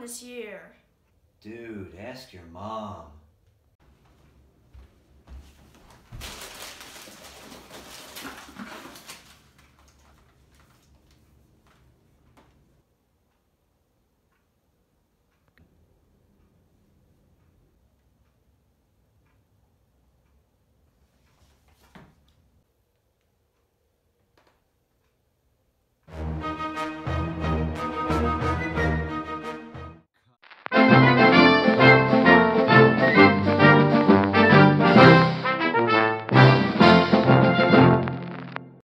this year. Dude, ask your mom.